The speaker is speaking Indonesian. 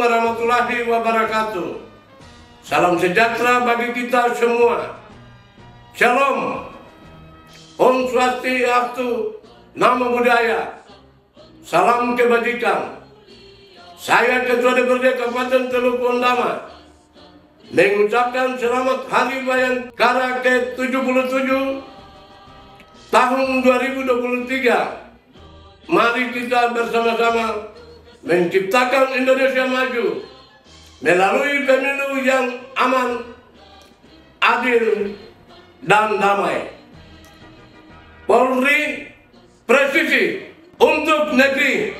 warahmatullahi wabarakatuh. Salam sejahtera bagi kita semua. Shalom. Om Swastiastu. Nama budaya. Salam kebajikan. Saya Ketua DPRD Kabupaten Teluk Pondama mengucapkan selamat Hari Bayangkara ke-77 tahun 2023. Mari kita bersama-sama menciptakan Indonesia maju melalui pemilu yang aman, adil, dan damai. Polri presisi untuk negeri